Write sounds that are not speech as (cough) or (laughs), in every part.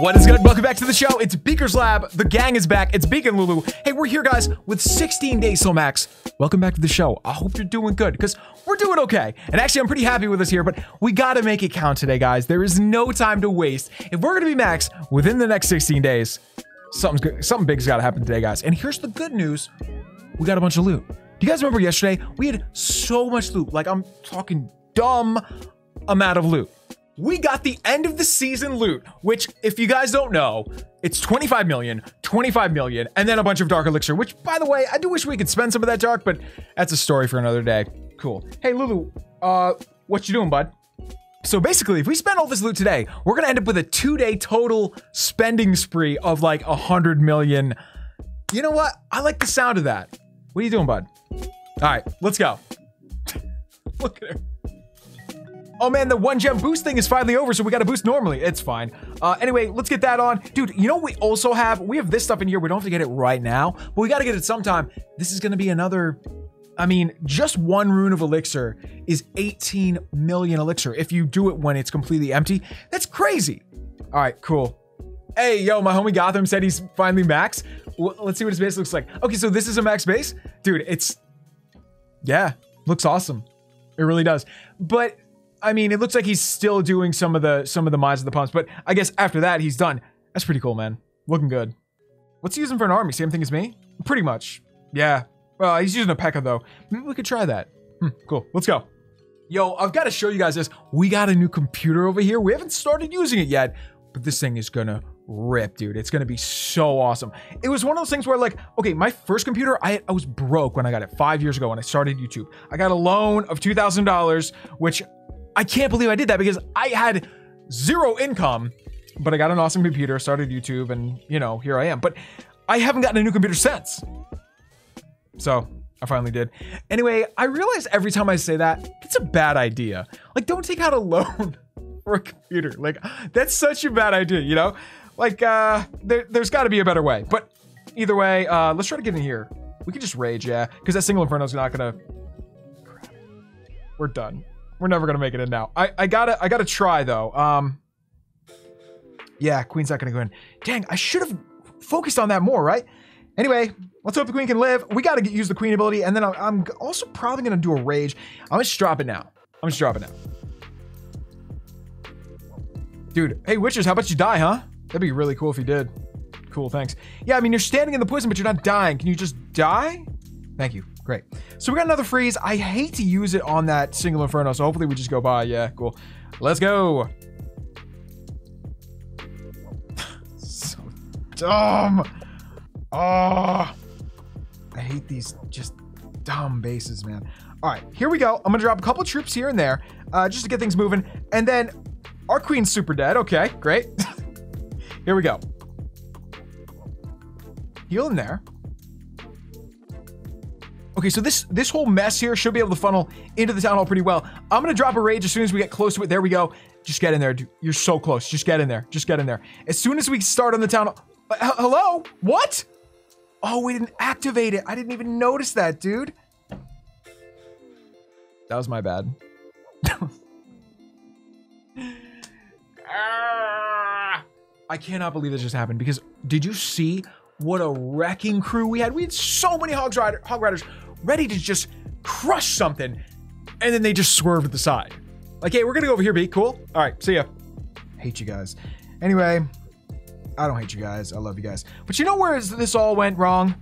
What is good? Welcome back to the show. It's Beaker's Lab. The gang is back. It's Beak and Lulu. Hey, we're here, guys, with 16 days till max. Welcome back to the show. I hope you're doing good because we're doing okay. And actually, I'm pretty happy with us here, but we got to make it count today, guys. There is no time to waste. If we're going to be max within the next 16 days, something's good, something big's got to happen today, guys. And here's the good news we got a bunch of loot. Do you guys remember yesterday? We had so much loot. Like, I'm talking dumb amount of loot we got the end of the season loot, which, if you guys don't know, it's 25 million, 25 million, and then a bunch of Dark Elixir, which, by the way, I do wish we could spend some of that Dark, but that's a story for another day. Cool. Hey, Lulu, uh, what you doing, bud? So basically, if we spend all this loot today, we're gonna end up with a two-day total spending spree of like a hundred million. You know what? I like the sound of that. What are you doing, bud? All right, let's go. (laughs) Look at her. Oh man, the one gem boost thing is finally over, so we got to boost normally. It's fine. Uh, anyway, let's get that on. Dude, you know we also have? We have this stuff in here. We don't have to get it right now, but we got to get it sometime. This is to be another... I mean, just one rune of elixir is 18 million elixir. If you do it when it's completely empty, that's crazy. All right, cool. Hey, yo, my homie Gotham said he's finally max. Let's see what his base looks like. Okay, so this is a max base? Dude, it's... Yeah, looks awesome. It really does. But I mean, it looks like he's still doing some of the some of the mines of the pumps, but I guess after that he's done. That's pretty cool, man. Looking good. What's he using for an army? Same thing as me? Pretty much. Yeah. Well, he's using a P.E.K.K.A though. Maybe we could try that. Hmm, cool. Let's go. Yo, I've got to show you guys this. We got a new computer over here. We haven't started using it yet, but this thing is gonna rip, dude. It's gonna be so awesome. It was one of those things where like, okay, my first computer, I, I was broke when I got it five years ago when I started YouTube. I got a loan of $2,000, which I can't believe I did that because I had zero income, but I got an awesome computer, started YouTube, and you know, here I am. But I haven't gotten a new computer since. So I finally did. Anyway, I realize every time I say that, it's a bad idea. Like, don't take out a (laughs) loan for a computer. Like, that's such a bad idea, you know? Like, uh, there, has got to be a better way. But either way, uh, let's try to get in here. We can just rage, yeah, because that single inferno is not gonna. We're done. We're never gonna make it in now. I, I gotta I gotta try though. Um Yeah, Queen's not gonna go in. Dang, I should have focused on that more, right? Anyway, let's hope the Queen can live. We gotta get, use the Queen ability, and then I'm, I'm also probably gonna do a rage. I'm just drop it now. I'm just drop it now. Dude, hey Witches, how about you die, huh? That'd be really cool if you did. Cool, thanks. Yeah, I mean, you're standing in the poison, but you're not dying. Can you just die? Thank you. Great. So we got another freeze. I hate to use it on that single inferno, so hopefully we just go by. Yeah, cool. Let's go. (laughs) so dumb. Oh, I hate these just dumb bases, man. All right, here we go. I'm gonna drop a couple troops here and there, uh, just to get things moving. And then our queen's super dead. Okay, great. (laughs) here we go. Heal in there. Okay, so this this whole mess here should be able to funnel into the town hall pretty well. I'm gonna drop a rage as soon as we get close to it. There we go. Just get in there, dude. You're so close. Just get in there. Just get in there. As soon as we start on the town, uh, hello? What? Oh, we didn't activate it. I didn't even notice that, dude. That was my bad. (laughs) I cannot believe this just happened because did you see what a wrecking crew we had? We had so many Hog, Rider, Hog Riders ready to just crush something, and then they just swerve to the side. Like, hey, we're gonna go over here, B. Cool. All right, see ya. Hate you guys. Anyway, I don't hate you guys. I love you guys. But you know where this all went wrong?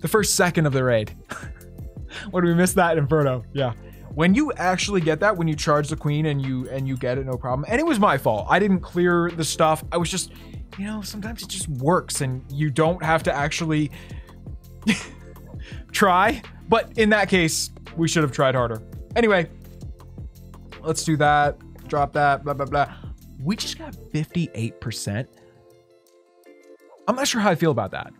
The first second of the raid. (laughs) when we missed that Inferno. Yeah. When you actually get that, when you charge the queen and you and you get it, no problem. And it was my fault. I didn't clear the stuff. I was just, you know, sometimes it just works and you don't have to actually (laughs) try. But in that case, we should have tried harder. Anyway, let's do that. Drop that, blah, blah, blah. We just got 58%. I'm not sure how I feel about that.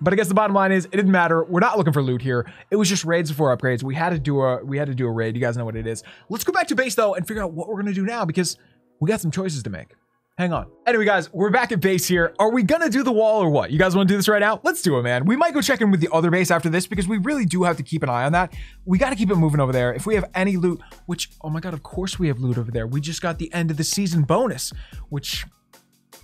But I guess the bottom line is it didn't matter. We're not looking for loot here. It was just raids before upgrades. We had to do a we had to do a raid. You guys know what it is. Let's go back to base though and figure out what we're gonna do now because we got some choices to make. Hang on. Anyway, guys, we're back at base here. Are we gonna do the wall or what? You guys wanna do this right now? Let's do it, man. We might go check in with the other base after this because we really do have to keep an eye on that. We gotta keep it moving over there. If we have any loot, which, oh my god, of course we have loot over there. We just got the end of the season bonus, which,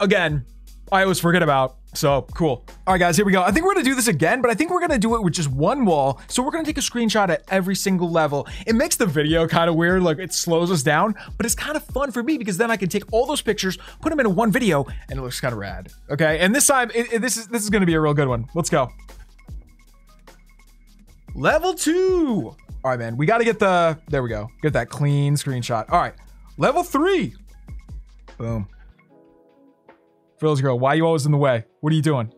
again, I always forget about. So cool. All right, guys, here we go. I think we're gonna do this again, but I think we're gonna do it with just one wall. So we're gonna take a screenshot at every single level. It makes the video kind of weird, like it slows us down, but it's kind of fun for me because then I can take all those pictures, put them into one video, and it looks kind of rad. Okay, and this time, it, it, this is this is gonna be a real good one. Let's go. Level two. All right, man. We got to get the. There we go. Get that clean screenshot. All right. Level three. Boom. Village girl, why are you always in the way? What are you doing?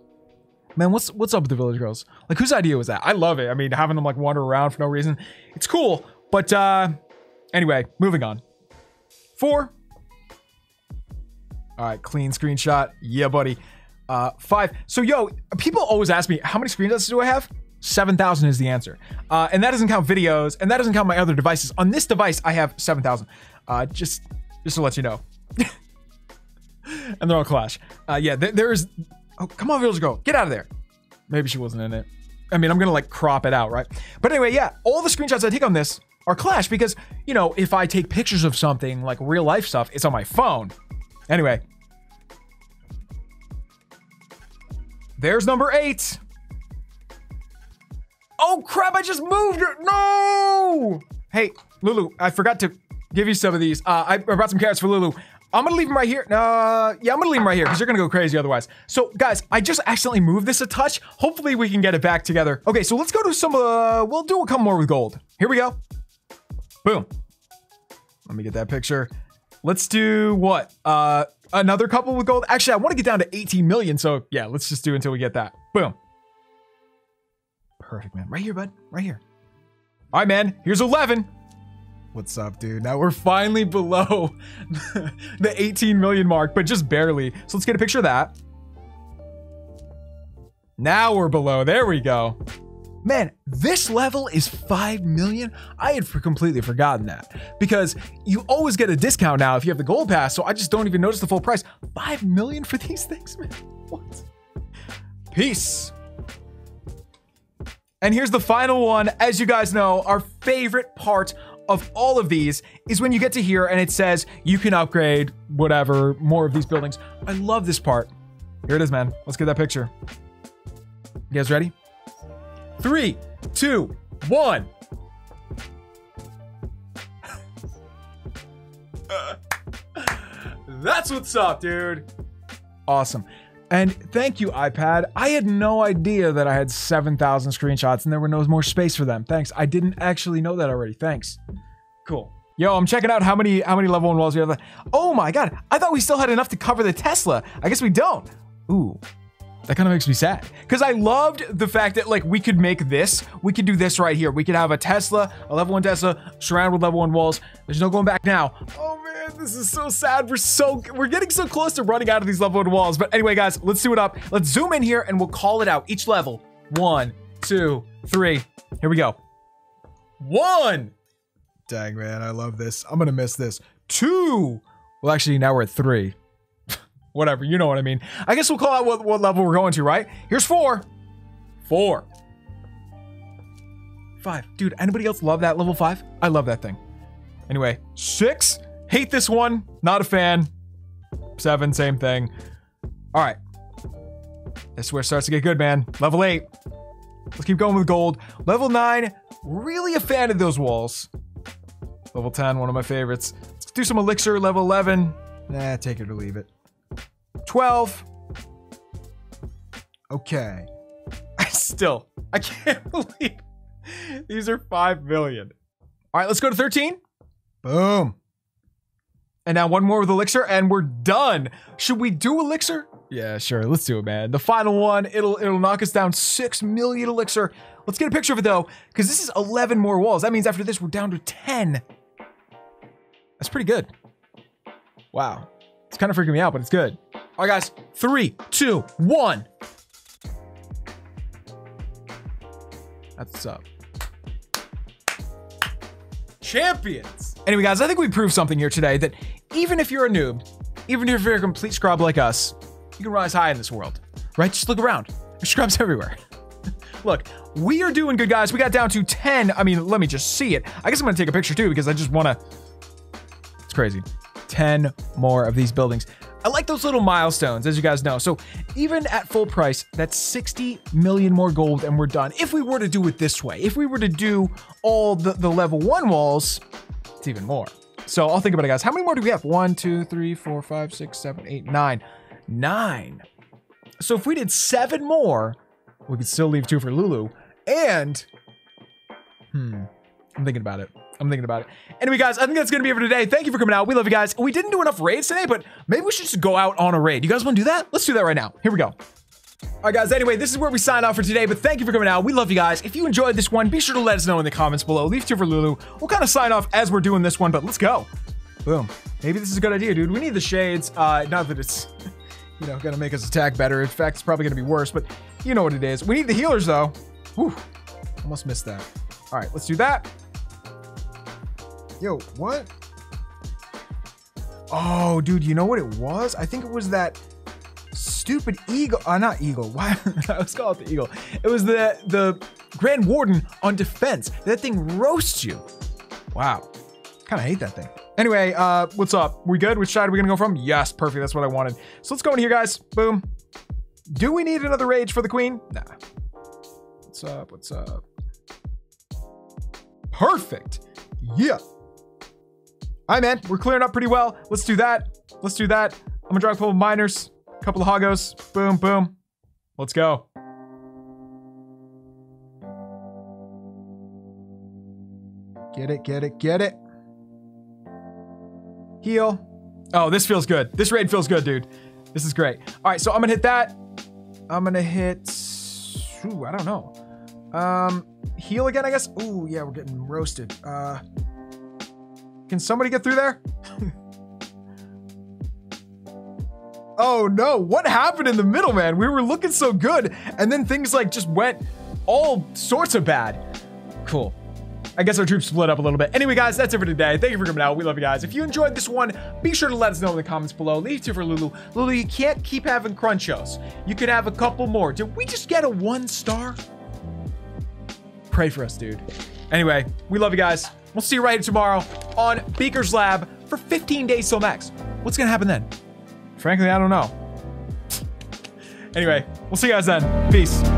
Man, what's what's up with the village girls? Like, whose idea was that? I love it. I mean, having them like wander around for no reason, it's cool. But uh, anyway, moving on. Four. All right, clean screenshot. Yeah, buddy. Uh, five. So, yo, people always ask me, how many screenshots do I have? 7,000 is the answer. Uh, and that doesn't count videos, and that doesn't count my other devices. On this device, I have 7,000. Uh, just, just to let you know. (laughs) and they're all Clash. Uh, yeah, there, there is. Oh, come on, Village Girl, get out of there. Maybe she wasn't in it. I mean, I'm gonna like crop it out, right? But anyway, yeah, all the screenshots I take on this are Clash because you know if I take pictures of something like real life stuff, it's on my phone. Anyway, there's number eight. Oh crap! I just moved her. No. Hey, Lulu, I forgot to give you some of these. Uh, I brought some carrots for Lulu. I'm gonna leave him right here. Uh, yeah, I'm gonna leave him right here because you're gonna go crazy otherwise. So, guys, I just accidentally moved this a touch. Hopefully, we can get it back together. Okay, so let's go to some. Uh, we'll do a couple more with gold. Here we go. Boom. Let me get that picture. Let's do what? Uh, another couple with gold. Actually, I want to get down to 18 million. So yeah, let's just do until we get that. Boom. Perfect, man. Right here, bud. Right here. All right, man. Here's 11. What's up, dude? Now we're finally below (laughs) the 18 million mark, but just barely. So let's get a picture of that. Now we're below. There we go. Man, this level is 5 million. I had completely forgotten that because you always get a discount now if you have the gold pass. So I just don't even notice the full price. 5 million for these things, man. What? Peace. And here's the final one. As you guys know, our favorite part of all of these is when you get to here and it says you can upgrade whatever, more of these buildings. I love this part. Here it is, man. Let's get that picture. You guys ready? Three, two, one. (laughs) That's what's up, dude. Awesome. And thank you, iPad. I had no idea that I had 7,000 screenshots and there were no more space for them. Thanks. I didn't actually know that already. Thanks. Cool. Yo, I'm checking out how many how many level one walls we have. Oh my god, I thought we still had enough to cover the Tesla. I guess we don't. Ooh, that kind of makes me sad because I loved the fact that like we could make this. We could do this right here. We could have a Tesla, a level one Tesla, surrounded with level one walls. There's no going back now. Oh this is so sad. We're so we're getting so close to running out of these level one walls. But anyway, guys, let's do it up. Let's zoom in here and we'll call it out. Each level. One, two, three. Here we go. One. Dang, man, I love this. I'm gonna miss this. Two. Well, actually, now we're at three. (laughs) Whatever, you know what I mean. I guess we'll call out what, what level we're going to, right? Here's four. Four. Five. Dude, anybody else love that level five? I love that thing. Anyway, six. Hate this one. Not a fan. Seven, same thing. All right. This is where it starts to get good, man. Level eight. Let's keep going with gold. Level nine. Really a fan of those walls. Level 10, one of my favorites. Let's do some elixir. Level 11. Nah, take it or leave it. 12. Okay. I (laughs) still, I can't (laughs) believe these are 5 million. All right, let's go to 13. Boom. And now one more with elixir and we're done. Should we do elixir? Yeah, sure. Let's do it, man. The final one, it'll it'll knock us down 6 million elixir. Let's get a picture of it though, because this is 11 more walls. That means after this, we're down to 10. That's pretty good. Wow. It's kind of freaking me out, but it's good. All right, guys. Three, two, one. That's up. Champions. Anyway, guys, I think we proved something here today that even if you're a noob, even if you're a complete scrub like us, you can rise high in this world, right? Just look around. There's scrubs (laughs) everywhere. look, we are doing good, guys. We got down to 10. I mean, let me just see it. I guess I'm going to take a picture too because I just want to it's crazy. 10 more of these buildings. I like those little milestones, as you guys know. So even at full price, that's 60 million more gold and we're done. If we were to do it this way, if we were to do all the, the level one walls, it's even more. So I'll think about it, guys. How many more do we have? One, two, three, four, five, six, seven, eight, nine. Nine. So if we did seven more, we could still leave two for Lulu. And, hmm, I'm thinking about it. I'm thinking about it. Anyway, guys, I think that's gonna be it for today. Thank you for coming out. We love you guys. We didn't do enough raids today, but maybe we should just go out on a raid. You guys want to do that? Let's do that right now. Here we go. All right, guys. Anyway, this is where we sign off for today, but thank you for coming out. We love you guys. If you enjoyed this one, be sure to let us know in the comments below. Leave two for Lulu. We'll kind of sign off as we're doing this one, but let's go. Boom. Maybe this is a good idea, dude. We need the shades. Uh, not that it's, (laughs) you know, gonna make us attack better. In fact, it's probably gonna be worse, but you know what it is. We need the healers, though. Whew. Almost missed that. All right, let's do that. Yo, what? Oh, dude, you know what it was? I think it was that stupid eagle. Uh, not eagle. (laughs) Why? I was called the eagle. It was the the Grand Warden on defense. That thing roasts you. Wow. Kind of hate that thing. Anyway, uh, what's up? We good? Which side are we gonna go from? Yes, perfect. That's what I wanted. So let's go in here, guys. Boom. Do we need another rage for the queen? Nah. What's up? What's up? Perfect. Yeah. All right, man. We're clearing up pretty well. Let's do that. Let's do that. I'm gonna drop a couple of miners, couple of hoggos. Boom, boom. Let's go. Get it, get it, get it. Heal. Oh, this feels good. This raid feels good, dude. This is great. All right, so I'm gonna hit that. I'm gonna hit. Ooh, I don't know. Um, heal again, I guess. Ooh, yeah, we're getting roasted. Uh, can somebody get through there? (laughs) oh no, what happened in the middle, man? We were looking so good, and then things like just went all sorts of bad. Cool. I guess our troops split up a little bit. Anyway, guys, that's it for today. Thank you for coming out. We love you guys. If you enjoyed this one, be sure to let us know in the comments below. Leave two for Lulu. Lulu, you can't keep having crunchos. You can have a couple more. Did we just get a one star? Pray for us, dude. Anyway, we love you guys. We'll see you right here tomorrow on Beaker's Lab for 15 days till max. What's gonna happen then? Frankly, I don't know. Anyway, we'll see you guys then. Peace.